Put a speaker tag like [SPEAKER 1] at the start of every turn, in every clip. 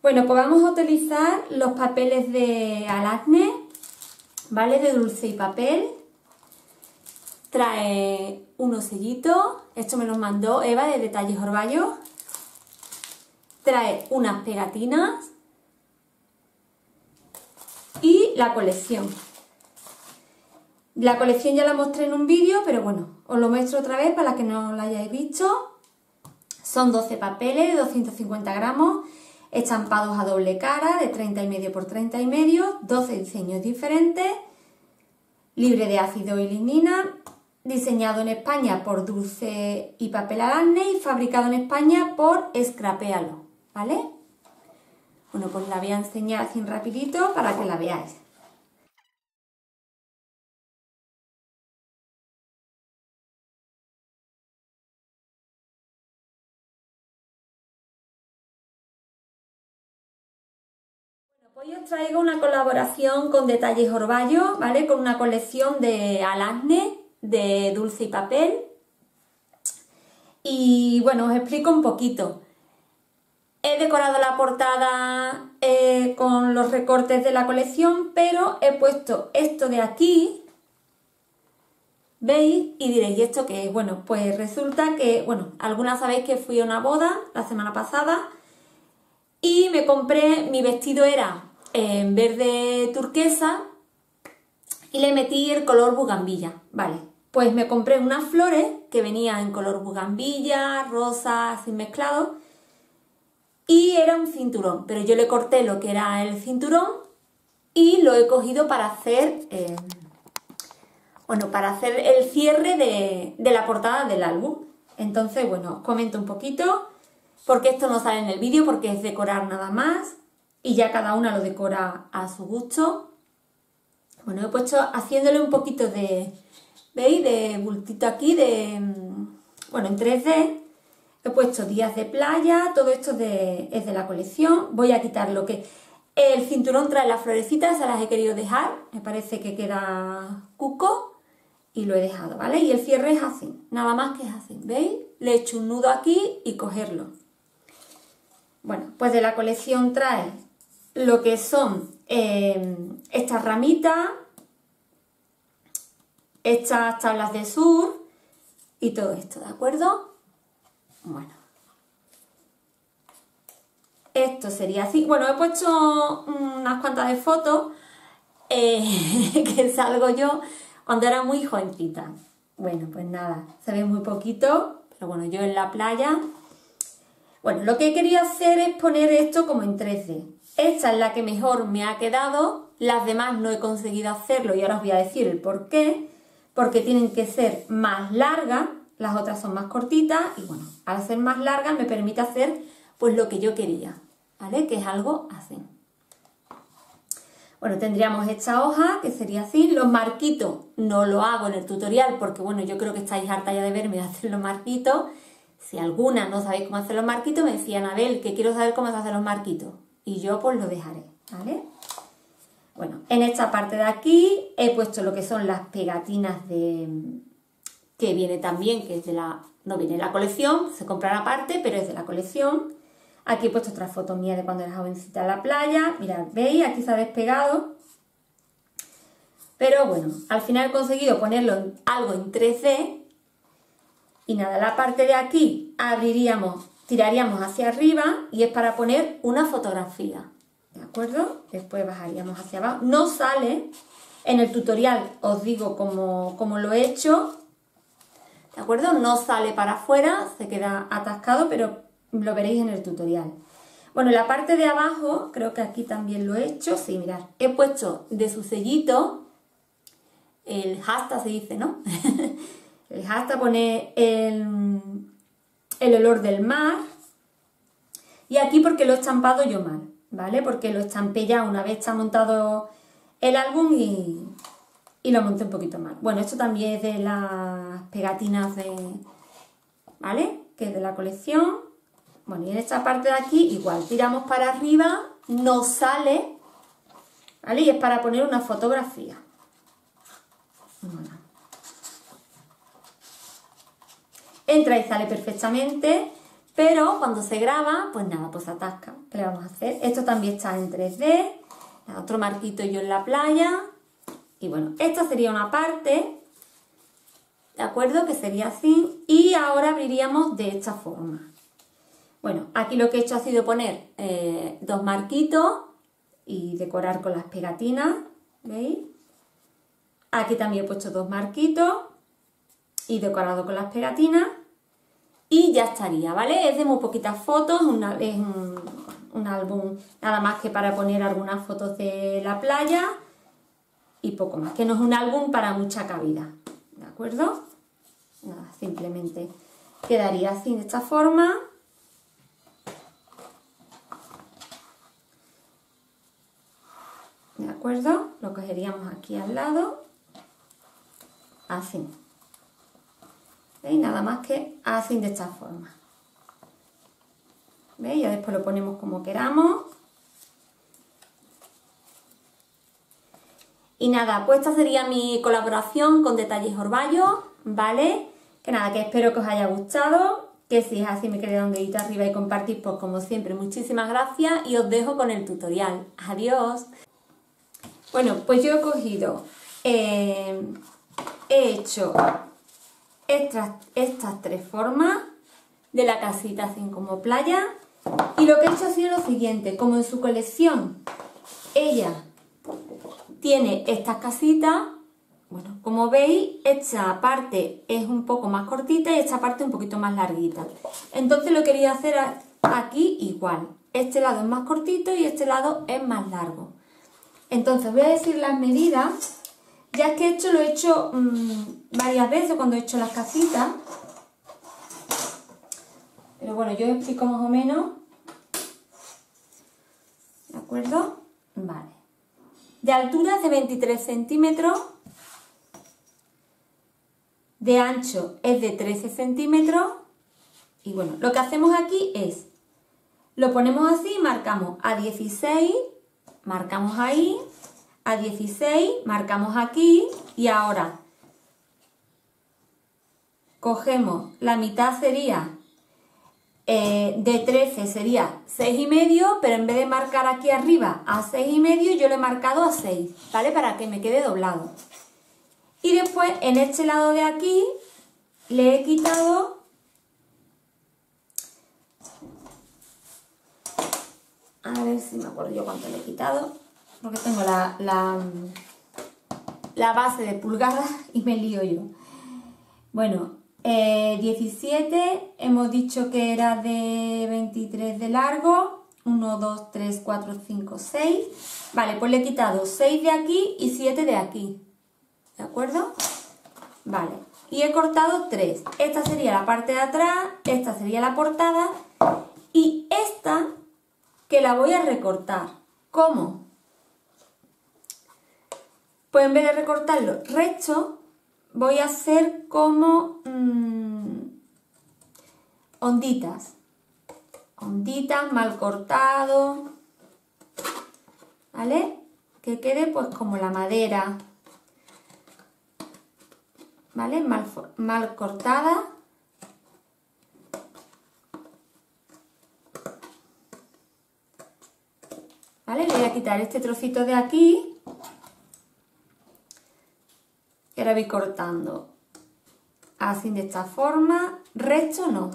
[SPEAKER 1] Bueno, pues vamos a utilizar los papeles de Alasne, ¿vale? De dulce y papel. Trae unos sellitos, esto me los mandó Eva de Detalles Orballo. Trae unas pegatinas y la colección. La colección ya la mostré en un vídeo, pero bueno, os lo muestro otra vez para que no la hayáis visto. Son 12 papeles de 250 gramos, estampados a doble cara de 30 y medio por 30 y medio, 12 diseños diferentes, libre de ácido y lignina, diseñado en España por Dulce y Papel Alasne y fabricado en España por Scrapealo, ¿vale? Bueno, pues la voy a enseñar así rapidito para que la veáis. Traigo una colaboración con Detalles Orballo, ¿vale? Con una colección de Alasne, de dulce y papel. Y bueno, os explico un poquito. He decorado la portada eh, con los recortes de la colección, pero he puesto esto de aquí, ¿veis? Y diréis, ¿y esto qué es? Bueno, pues resulta que, bueno, algunas sabéis que fui a una boda la semana pasada y me compré, mi vestido era en verde turquesa y le metí el color bugambilla, ¿vale? Pues me compré unas flores que venían en color bugambilla, rosa, así mezclado y era un cinturón, pero yo le corté lo que era el cinturón y lo he cogido para hacer, eh, bueno, para hacer el cierre de, de la portada del álbum. Entonces, bueno, os comento un poquito, porque esto no sale en el vídeo, porque es decorar nada más y ya cada una lo decora a su gusto. Bueno, he puesto haciéndole un poquito de, ¿veis? De bultito aquí, de, mm, bueno, en 3D. He puesto días de playa, todo esto es de la colección. Voy a quitar lo que... El cinturón trae las florecitas, se las he querido dejar. Me parece que queda cuco y lo he dejado, ¿vale? Y el cierre es así, nada más que es así, ¿veis? Le he hecho un nudo aquí y cogerlo. Bueno, pues de la colección trae lo que son eh, estas ramitas, estas tablas de sur y todo esto, ¿de acuerdo? Bueno. Esto sería así. Bueno, he puesto unas cuantas de fotos eh, que salgo yo cuando era muy jovencita. Bueno, pues nada, se ve muy poquito, pero bueno, yo en la playa. Bueno, lo que he querido hacer es poner esto como en 3D. Esta es la que mejor me ha quedado, las demás no he conseguido hacerlo y ahora os voy a decir el por qué. Porque tienen que ser más largas, las otras son más cortitas y bueno, al ser más largas me permite hacer pues lo que yo quería, ¿vale? Que es algo así. Bueno, tendríamos esta hoja, que sería así. Los marquitos no lo hago en el tutorial porque, bueno, yo creo que estáis harta ya de verme hacer los marquitos. Si alguna no sabéis cómo hacer los marquitos, me decía Anabel que quiero saber cómo se hacen los marquitos y yo pues lo dejaré, ¿vale? Bueno, en esta parte de aquí he puesto lo que son las pegatinas de que viene también, que es de la, no viene de la colección, se compran aparte, pero es de la colección. Aquí he puesto otra foto mía de cuando era jovencita en la playa. Mirad, ¿veis? Aquí se ha despegado. Pero bueno, al final he conseguido ponerlo en algo en 3D. Y nada, la parte de aquí abriríamos tiraríamos hacia arriba y es para poner una fotografía, ¿de acuerdo? Después bajaríamos hacia abajo. No sale, en el tutorial os digo cómo, lo he hecho, ¿de acuerdo? No sale para afuera, se queda atascado, pero lo veréis en el tutorial. Bueno, la parte de abajo, creo que aquí también lo he hecho, sí, mirad, he puesto de su sellito, el hashtag se dice, ¿no? el hashtag pone el el olor del mar. Y aquí porque lo he estampado yo mal, ¿vale? Porque lo estampé ya una vez está montado el álbum y, y lo monté un poquito mal. Bueno, esto también es de las pegatinas de... ¿Vale? Que es de la colección. Bueno, y en esta parte de aquí igual, tiramos para arriba, no sale, ¿vale? Y es para poner una fotografía. Entra y sale perfectamente. Pero cuando se graba, pues nada, pues atasca. ¿Qué le vamos a hacer? Esto también está en 3D. Otro marquito yo en la playa. Y bueno, esta sería una parte, ¿de acuerdo? Que sería así. Y ahora abriríamos de esta forma. Bueno, aquí lo que he hecho ha sido poner eh, dos marquitos y decorar con las pegatinas, ¿veis? Aquí también he puesto dos marquitos y decorado con las pegatinas y ya estaría, ¿vale? Es de muy poquitas fotos, es un, un álbum nada más que para poner algunas fotos de la playa y poco más, que no es un álbum para mucha cabida, ¿de acuerdo? Nada, simplemente quedaría así de esta forma. ¿De acuerdo? Lo cogeríamos aquí al lado, así. ¿Veis? Nada más que así de esta forma. ¿Veis? Ya después lo ponemos como queramos. Y nada, pues esta sería mi colaboración con Detalles Orballo, ¿vale? Que nada, que espero que os haya gustado, que si es así me queréis un dedito arriba y compartir, pues como siempre, muchísimas gracias y os dejo con el tutorial. Adiós. Bueno, pues yo he cogido, eh, he hecho estas, estas tres formas de la casita así como playa y lo que he hecho ha sido lo siguiente, como en su colección ella tiene estas casitas, bueno, como veis, esta parte es un poco más cortita y esta parte un poquito más larguita. Entonces lo quería hacer aquí igual. Este lado es más cortito y este lado es más largo. Entonces voy a decir las medidas ya que esto lo he hecho mm, varias veces cuando he hecho las casitas. Pero bueno, yo explico más o menos. ¿De acuerdo? Vale. De altura es de 23 centímetros. De ancho es de 13 centímetros. Y bueno, lo que hacemos aquí es, lo ponemos así, marcamos a 16, marcamos ahí, a 16, marcamos aquí y ahora cogemos la mitad sería eh, de 13 sería 6 y medio, pero en vez de marcar aquí arriba a 6 y medio, yo le he marcado a 6, ¿vale? Para que me quede doblado. Y después en este lado de aquí le he quitado a ver si me acuerdo yo cuánto le he quitado porque tengo la, la, base de pulgada y me lío yo. Bueno, 17 eh, hemos dicho que era de 23 de largo, 1, 2, 3, 4, 5, 6. Vale, pues le he quitado 6 de aquí y 7 de aquí. ¿De acuerdo? Vale, y he cortado 3. Esta sería la parte de atrás, esta sería la portada y esta que la voy a recortar. ¿Cómo? Pues en vez de recortarlo recto, voy a hacer como mm, onditas. Onditas, mal cortado. ¿Vale? Que quede pues como la madera. ¿Vale? Mal, mal cortada. ¿Vale? Le voy a quitar este trocito de aquí y ahora voy cortando así de esta forma, recto no.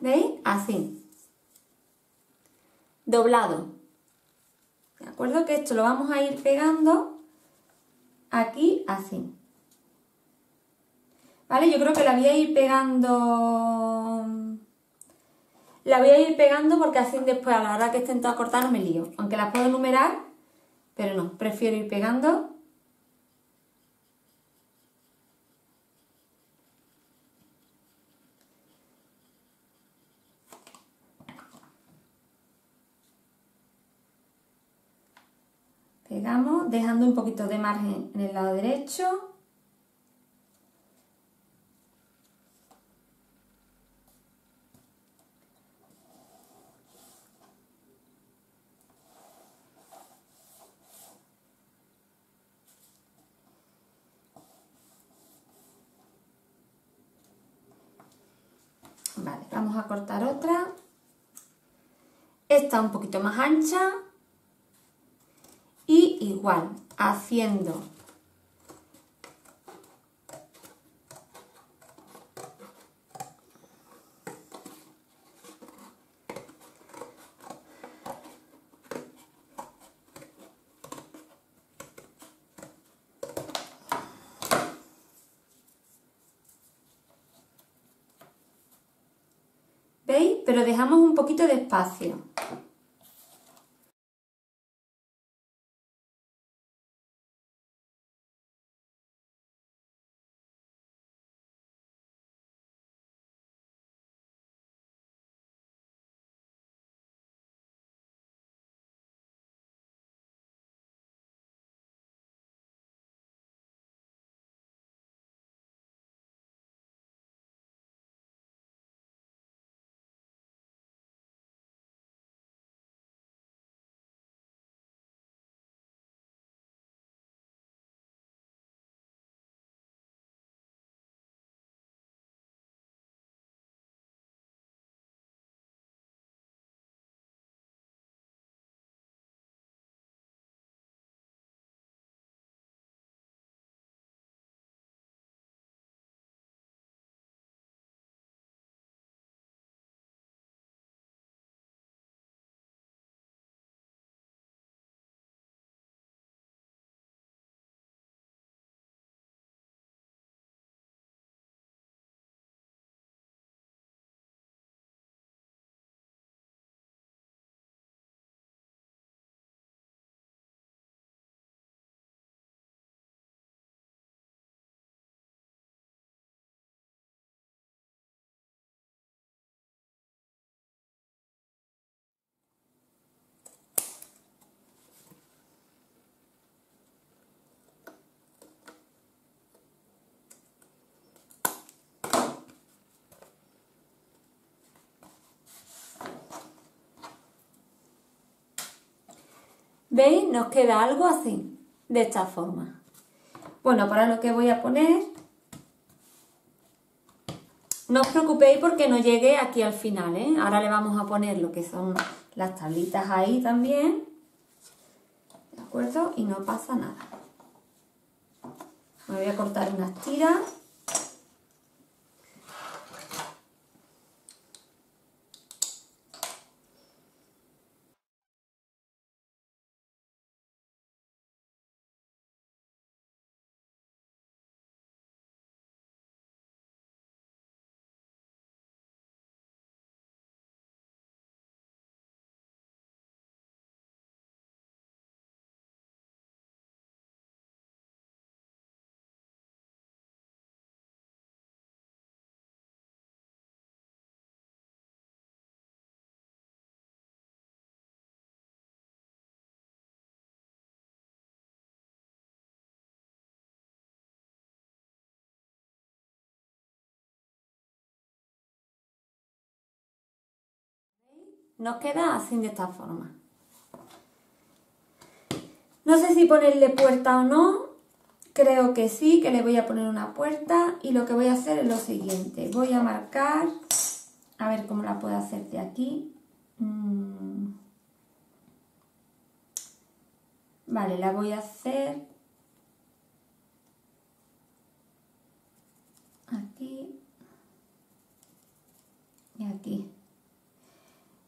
[SPEAKER 1] ¿Veis? Así. Doblado. ¿De acuerdo? Que esto lo vamos a ir pegando aquí así. ¿Vale? Yo creo que la voy a ir pegando... La voy a ir pegando porque así después a la hora que estén todas cortadas no me lío. Aunque las puedo numerar, pero no, prefiero ir pegando. Pegamos, dejando un poquito de margen en el lado derecho. Vamos cortar otra. Esta un poquito más ancha. Y igual, haciendo ¿Veis? Pero dejamos un poquito ¿Veis? Nos queda algo así, de esta forma. Bueno, para lo que voy a poner, no os preocupéis porque no llegue aquí al final, ¿eh? Ahora le vamos a poner lo que son las tablitas ahí también, ¿de acuerdo? Y no pasa nada. Me voy a cortar unas tiras. Nos queda así de esta forma. No sé si ponerle puerta o no. Creo que sí, que le voy a poner una puerta. Y lo que voy a hacer es lo siguiente. Voy a marcar, a ver cómo la puedo hacer de aquí. Mm. Vale, la voy a hacer aquí y aquí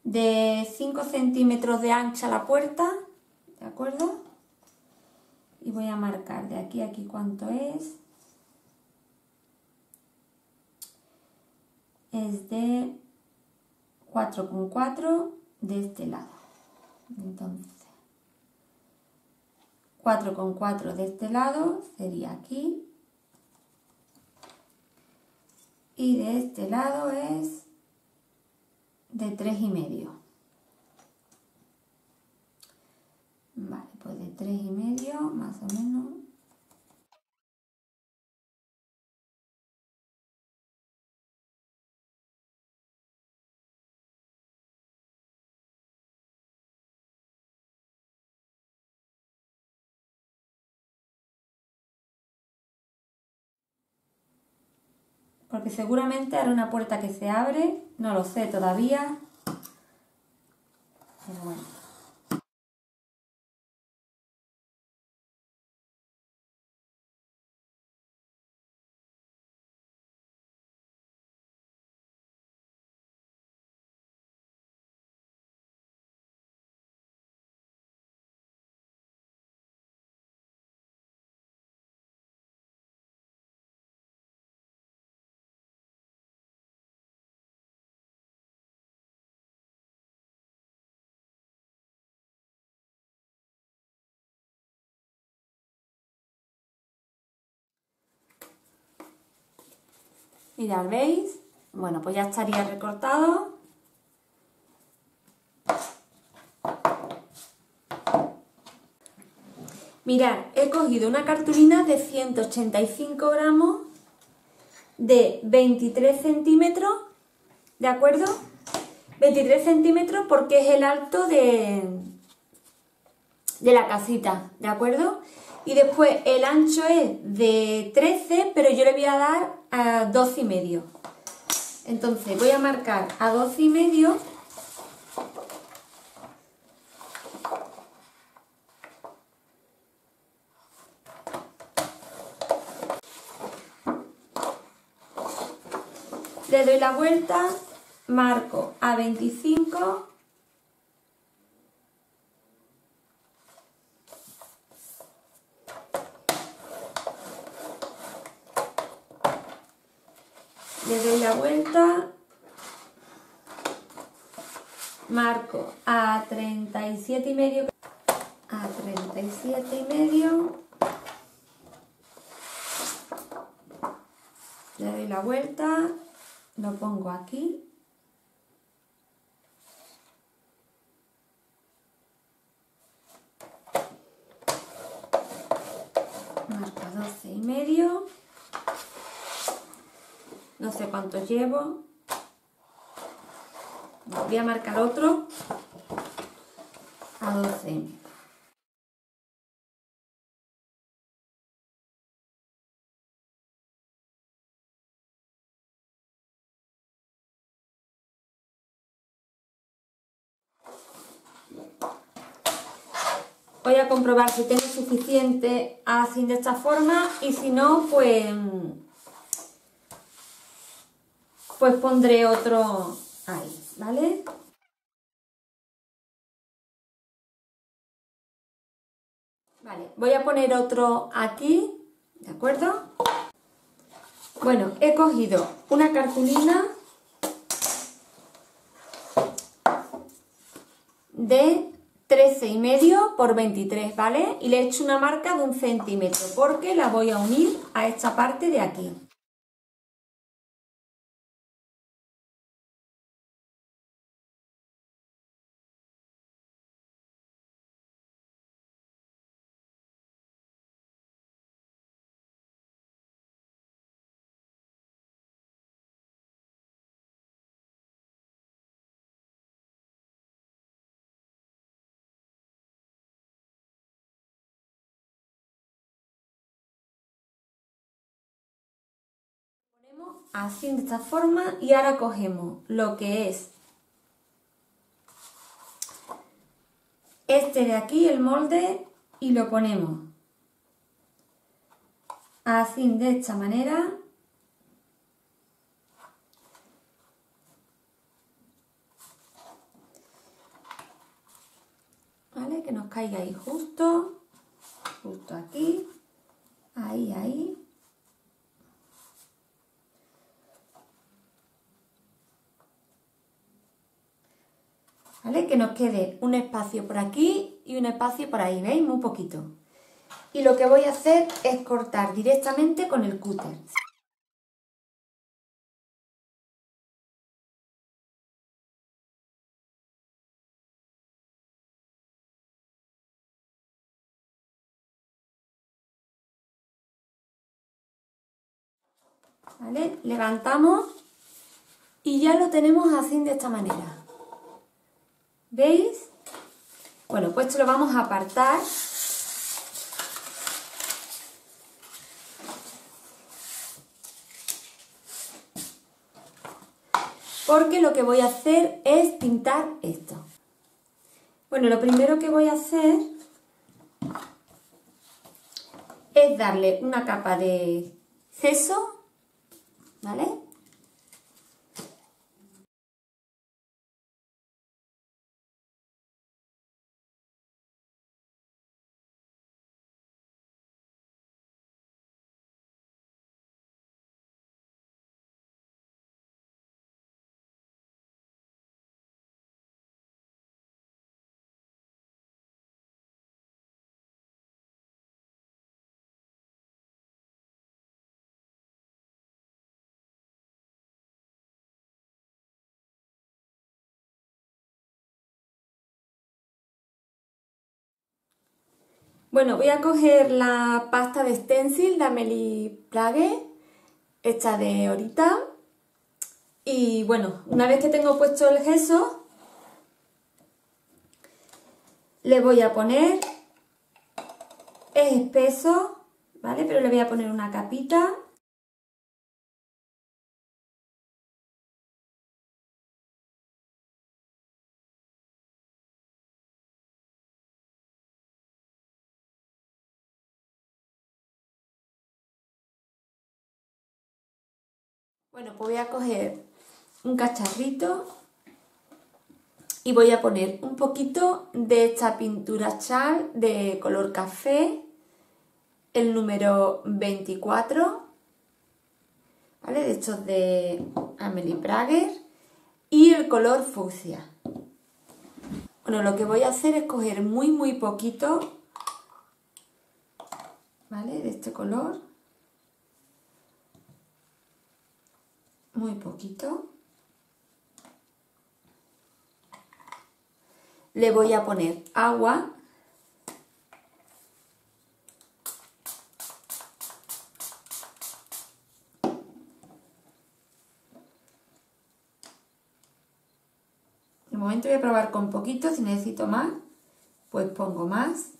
[SPEAKER 1] de 5 centímetros de ancha la puerta, ¿de acuerdo? Y voy a marcar de aquí a aquí cuánto es. Es de 4,4 de este lado. Entonces, 4,4 de este lado sería aquí. Y de este lado es de tres y medio. Vale, pues de tres y medio más o menos. porque seguramente hará una puerta que se abre, no lo sé todavía. Pero bueno. Mirad, ¿veis? Bueno, pues ya estaría recortado. Mirad, he cogido una cartulina de 185 gramos de 23 centímetros, ¿de acuerdo? 23 centímetros porque es el alto de, de la casita, ¿de acuerdo? Y después el ancho es de 13, pero yo le voy a dar a 12 y medio. Entonces voy a marcar a 12 y medio. Le doy la vuelta, marco a 25 le doy la vuelta, marco a 37 y medio, a 37 y medio, le doy la vuelta, lo pongo aquí, marco a 12 y medio, no sé cuánto llevo. Voy a marcar otro a 12. Voy a comprobar si tengo suficiente así de esta forma y si no, pues pues pondré otro ahí, ¿vale? Vale, voy a poner otro aquí, ¿de acuerdo? Bueno, he cogido una cartulina de 13 y medio por 23, ¿vale? Y le he hecho una marca de un centímetro porque la voy a unir a esta parte de aquí. Así de esta forma y ahora cogemos lo que es este de aquí, el molde, y lo ponemos así de esta manera. ¿Vale? Que nos caiga ahí justo, justo aquí, ahí, ahí. Que nos quede un espacio por aquí y un espacio por ahí, ¿veis? Muy poquito. Y lo que voy a hacer es cortar directamente con el cúter. ¿Vale? Levantamos y ya lo tenemos así de esta manera. ¿Veis? Bueno, pues esto lo vamos a apartar. porque lo que voy a hacer es pintar esto. Bueno, lo primero que voy a hacer es darle una capa de gesso, ¿vale? Bueno, voy a coger la pasta de stencil de Amelie Prague, hecha de horita. Y bueno, una vez que tengo puesto el gesso, le voy a poner, es espeso, ¿vale? Pero le voy a poner una capita Bueno, pues voy a coger un cacharrito y voy a poner un poquito de esta pintura chal de color café, el número 24, ¿vale? De estos de Amelie Prager y el color fucsia. Bueno, lo que voy a hacer es coger muy muy poquito, ¿vale? De este color. Muy poquito. Le voy a poner agua. De momento voy a probar con poquito, si necesito más, pues pongo más.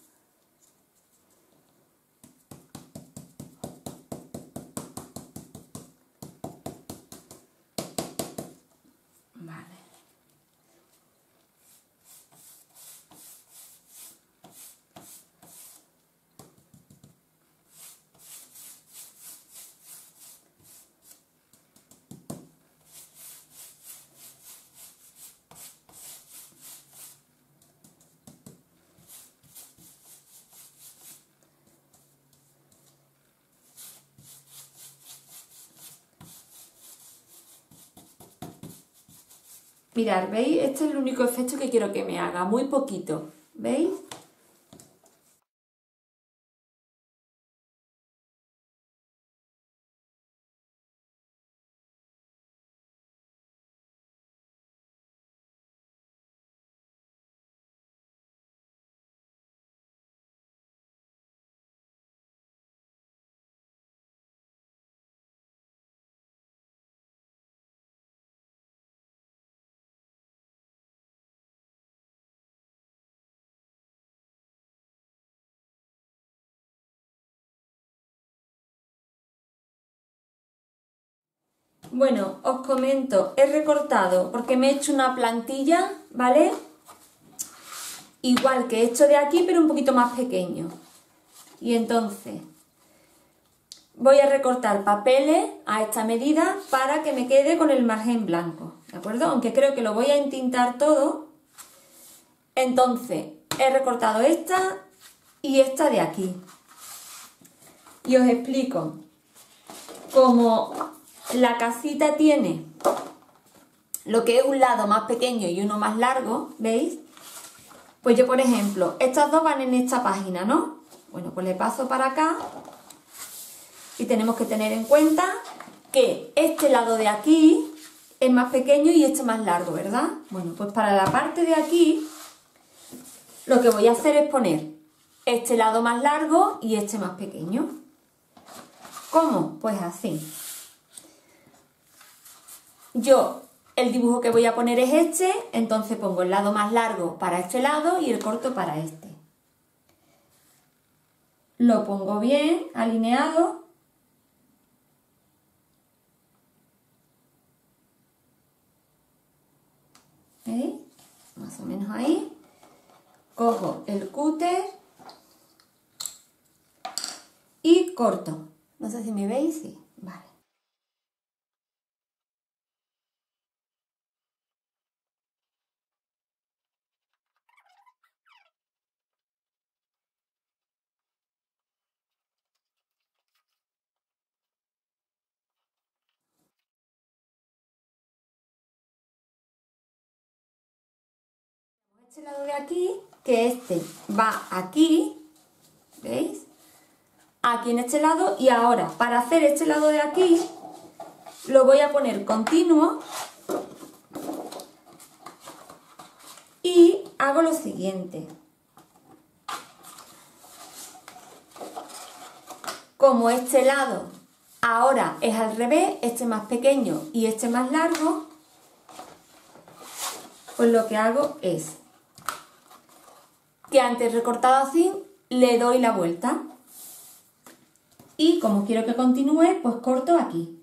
[SPEAKER 1] Mirad, ¿veis? Este es el único efecto que quiero que me haga, muy poquito, ¿veis? Bueno, os comento, he recortado porque me he hecho una plantilla, ¿vale? Igual que he hecho de aquí, pero un poquito más pequeño. Y entonces voy a recortar papeles a esta medida para que me quede con el margen blanco, ¿de acuerdo? Aunque creo que lo voy a entintar todo. Entonces, he recortado esta y esta de aquí. Y os explico. Como la casita tiene lo que es un lado más pequeño y uno más largo, ¿veis? Pues yo, por ejemplo, estas dos van en esta página, ¿no? Bueno, pues le paso para acá y tenemos que tener en cuenta que este lado de aquí es más pequeño y este más largo, ¿verdad? Bueno, pues para la parte de aquí lo que voy a hacer es poner este lado más largo y este más pequeño. ¿Cómo? Pues así. Yo el dibujo que voy a poner es este, entonces pongo el lado más largo para este lado y el corto para este. Lo pongo bien, alineado. ¿veis? Más o menos ahí. Cojo el cúter y corto. No sé si me veis, sí. Vale. este lado de aquí, que este va aquí, ¿veis? Aquí en este lado y ahora para hacer este lado de aquí lo voy a poner continuo y hago lo siguiente. Como este lado ahora es al revés, este más pequeño y este más largo, pues lo que hago es que antes recortado así, le doy la vuelta. Y como quiero que continúe, pues corto aquí.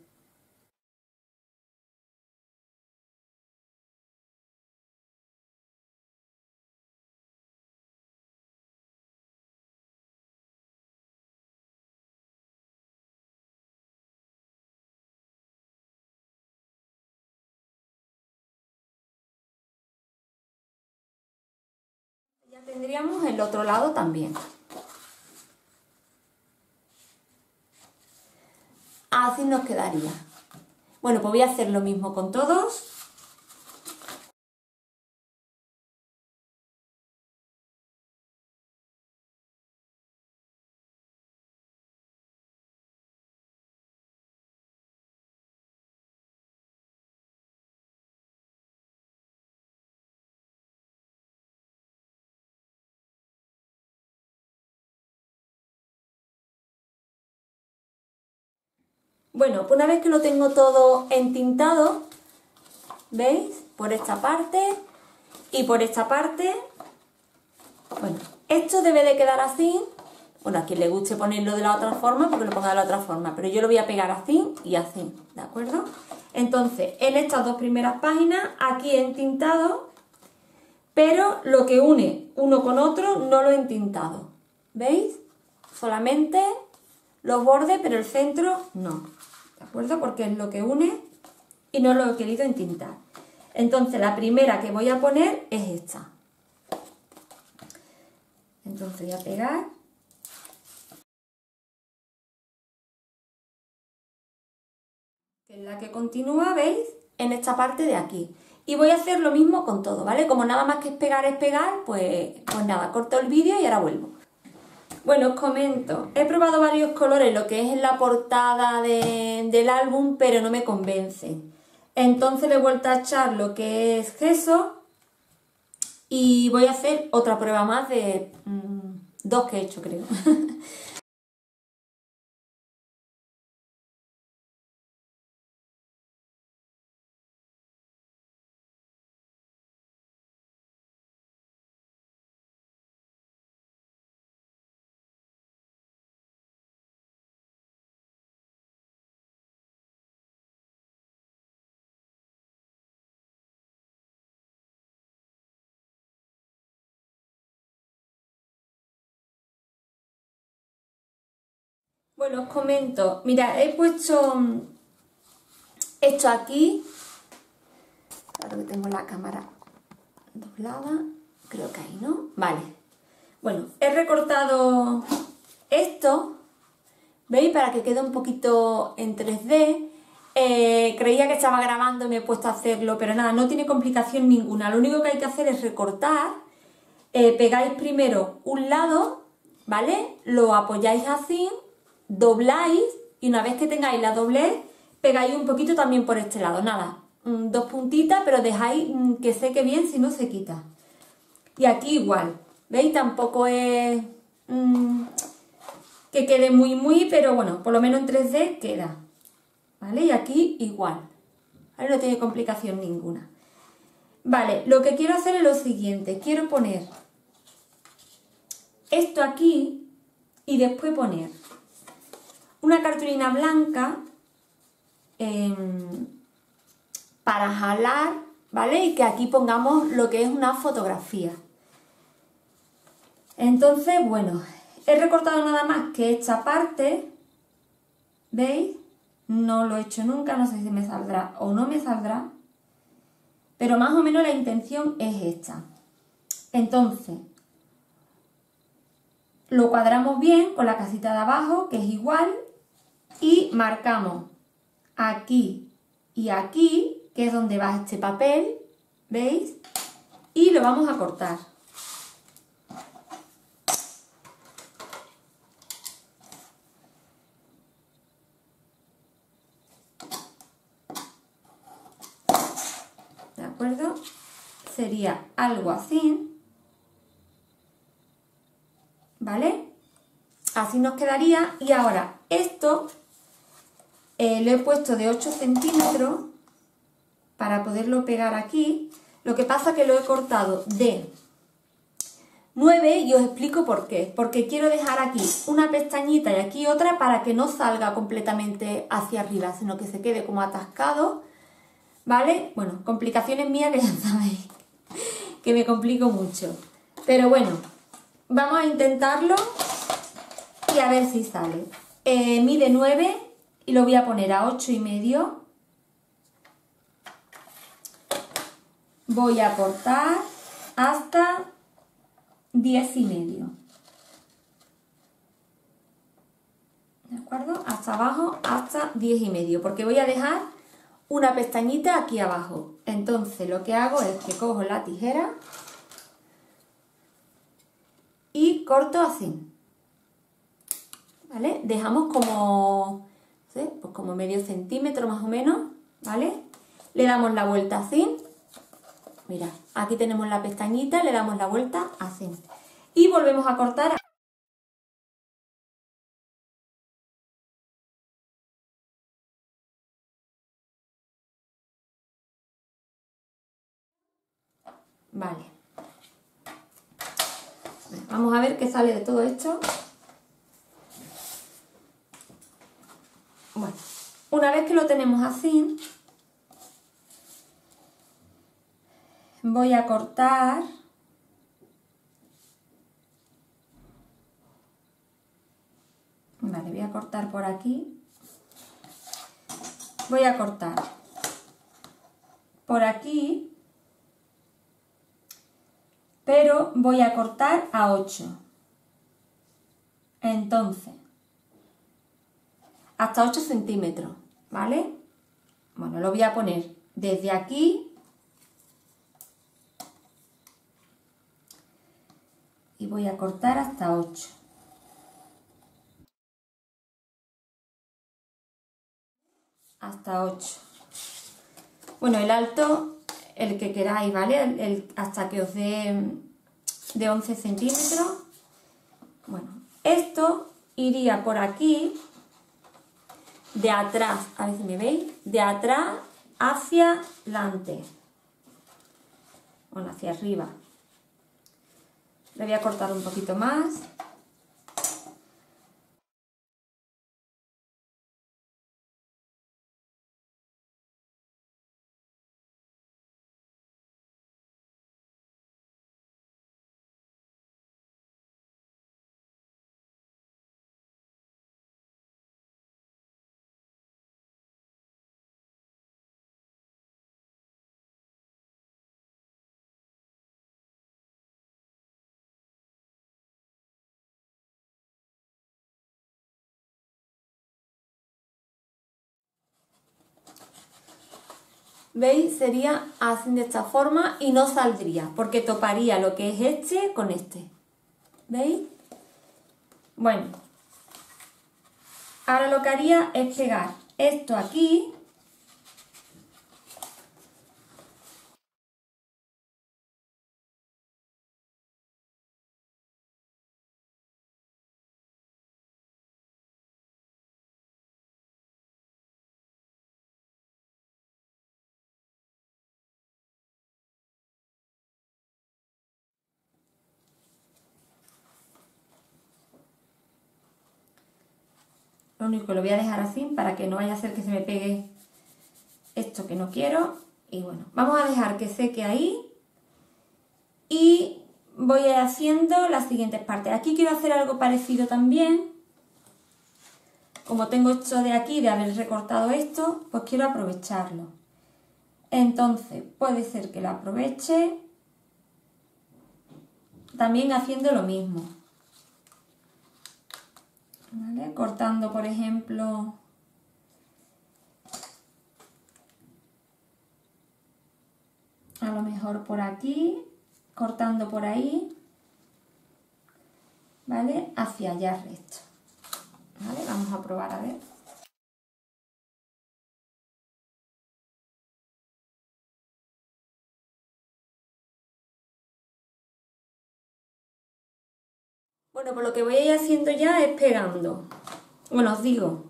[SPEAKER 1] Ya tendríamos el otro lado también. Así nos quedaría. Bueno, pues voy a hacer lo mismo con todos. Bueno, pues una vez que lo tengo todo entintado, ¿veis? Por esta parte y por esta parte. Bueno, esto debe de quedar así. Bueno, a quien le guste ponerlo de la otra forma, porque lo ponga de la otra forma. Pero yo lo voy a pegar así y así, ¿de acuerdo? Entonces, en estas dos primeras páginas, aquí he entintado, pero lo que une uno con otro no lo he entintado. ¿Veis? Solamente los bordes, pero el centro no. ¿De acuerdo? Porque es lo que une y no lo he querido entintar. Entonces la primera que voy a poner es esta. Entonces voy a pegar. Que es la que continúa, ¿veis? En esta parte de aquí. Y voy a hacer lo mismo con todo, ¿vale? Como nada más que es pegar es pegar, pues, pues nada, corto el vídeo y ahora vuelvo. Bueno, os comento, he probado varios colores, lo que es en la portada del álbum, pero no me convencen. Entonces le he vuelto a echar lo que es gesso y voy a hacer otra prueba más de mmm, dos que he hecho, creo. Bueno, os comento. Mira, he puesto mm, esto aquí. Claro que tengo la cámara doblada. Creo que ahí, ¿no? Vale. Bueno, he recortado esto. ¿Veis? Para que quede un poquito en 3D. Eh, creía que estaba grabando y me he puesto a hacerlo, pero nada, no tiene complicación ninguna. Lo único que hay que hacer es recortar. Eh, pegáis primero un lado, ¿vale? Lo apoyáis así dobláis y una vez que tengáis la doblez, pegáis un poquito también por este lado. Nada, mm, dos puntitas, pero dejáis mm, que seque bien si no se quita. Y aquí igual, ¿veis? Tampoco es mmm, que quede muy muy, pero bueno, por lo menos en 3D queda. ¿Vale? Y aquí igual. ¿Vale? No tiene complicación ninguna. Vale, lo que quiero hacer es lo siguiente. Quiero poner esto aquí y después poner una cartulina blanca em, para jalar ¿vale? Y que aquí pongamos lo que es una fotografía. Entonces, bueno, he recortado nada más que esta parte, ¿veis? No lo he hecho nunca, no sé si me saldrá o no me saldrá, pero más o menos la intención es esta. Entonces, lo cuadramos bien con la casita de abajo, que es igual, y marcamos aquí y aquí, que es donde va este papel, ¿veis? Y lo vamos a cortar. ¿De acuerdo? Sería algo así. ¿Vale? Así nos quedaría. Y ahora, esto eh, lo he puesto de 8 centímetros para poderlo pegar aquí. Lo que pasa que lo he cortado de 9 y os explico por qué. Porque quiero dejar aquí una pestañita y aquí otra para que no salga completamente hacia arriba, sino que se quede como atascado. ¿Vale? Bueno, complicaciones mías que ya sabéis que me complico mucho. Pero bueno, vamos a intentarlo y a ver si sale. Eh, mide 9 y lo voy a poner a 8 y medio. Voy a cortar hasta 10 y medio. ¿De acuerdo? Hasta abajo, hasta 10 y medio, porque voy a dejar una pestañita aquí abajo. Entonces lo que hago es que cojo la tijera y corto así. ¿Vale? Dejamos como pues como medio centímetro más o menos, ¿vale? Le damos la vuelta así. Mira, aquí tenemos la pestañita, le damos la vuelta así. Y volvemos a cortar. Vale. Vamos a ver qué sale de todo esto. Bueno, una vez que lo tenemos así, voy a cortar Vale, voy a cortar por aquí. Voy a cortar por aquí, pero voy a cortar a 8. Entonces, hasta 8 centímetros, ¿vale? Bueno, lo voy a poner desde aquí y voy a cortar hasta 8. Hasta 8. Bueno, el alto, el que queráis, ¿vale? hasta que os dé de 11 centímetros. Bueno, esto iría por aquí de atrás, a ver si me veis, de atrás hacia adelante. Bueno, hacia arriba. Le voy a cortar un poquito más. ¿Veis? Sería así de esta forma y no saldría, porque toparía lo que es este con este. ¿Veis? Bueno, ahora lo que haría es pegar esto aquí Lo único que lo voy a dejar así para que no vaya a hacer que se me pegue esto que no quiero Y bueno, vamos a dejar que seque ahí y voy a ir haciendo las siguientes partes. Aquí quiero hacer algo parecido también. Como tengo esto de aquí, de haber recortado esto, pues quiero aprovecharlo. Entonces, puede ser que lo aproveche también haciendo lo mismo. Cortando, por ejemplo, a lo mejor por aquí, cortando por ahí, ¿vale? Hacia allá recto. ¿Vale? Vamos a probar a ver. Bueno, pues lo que voy a ir haciendo ya es pegando. Bueno, os digo,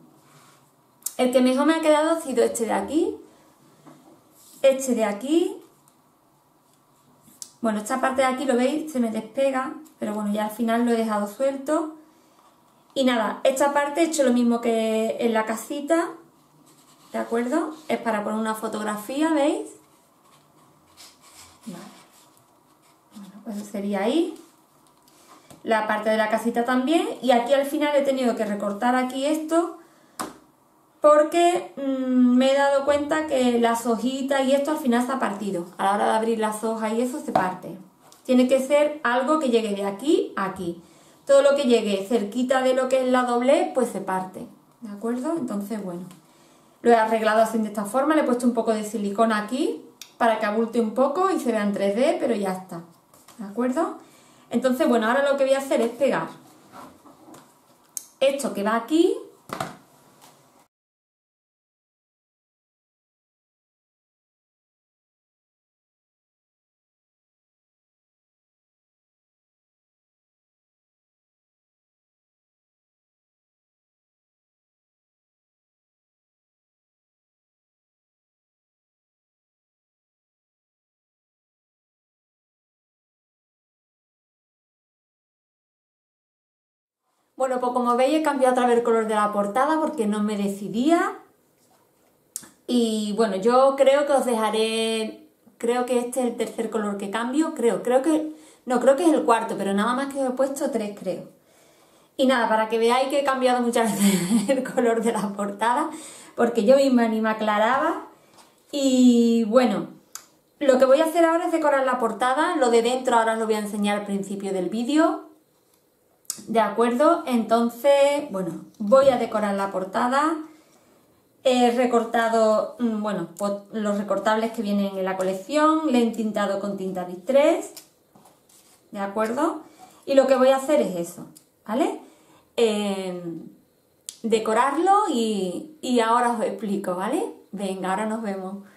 [SPEAKER 1] el que mejor me ha quedado ha sido este de aquí, este de aquí bueno, esta parte de aquí, lo veis, se me despega, pero bueno, ya al final lo he dejado suelto. Y nada, esta parte he hecho lo mismo que en la casita, ¿de acuerdo? Es para poner una fotografía, ¿veis? Vale. Bueno, pues sería ahí. La parte de la casita también. Y aquí al final he tenido que recortar aquí esto porque mm, me he dado cuenta que las hojitas y esto al final se ha partido. A la hora de abrir las hojas y eso se parte. Tiene que ser algo que llegue de aquí a aquí. Todo lo que llegue cerquita de lo que es la doble, pues se parte. ¿De acuerdo? Entonces, bueno. Lo he arreglado así de esta forma. Le he puesto un poco de silicona aquí para que abulte un poco y se vea en 3D, pero ya está. ¿De acuerdo? Entonces, bueno, ahora lo que voy a hacer es pegar esto que va aquí Bueno, pues como veis he cambiado otra vez el color de la portada porque no me decidía. Y bueno, yo creo que os dejaré, creo que este es el tercer color que cambio, creo, creo que, no, creo que es el cuarto, pero nada más que os he puesto tres, creo. Y nada, para que veáis que he cambiado muchas veces el color de la portada, porque yo misma ni me aclaraba. Y bueno, lo que voy a hacer ahora es decorar la portada, lo de dentro ahora os lo voy a enseñar al principio del vídeo, ¿De acuerdo? Entonces, bueno, voy a decorar la portada. He recortado, mm, bueno, pues los recortables que vienen en la colección. Le he tintado con tinta Distress. ¿De acuerdo? Y lo que voy a hacer es eso, ¿vale? Em, decorarlo y, y ahora os explico, ¿vale? Venga, ahora nos vemos.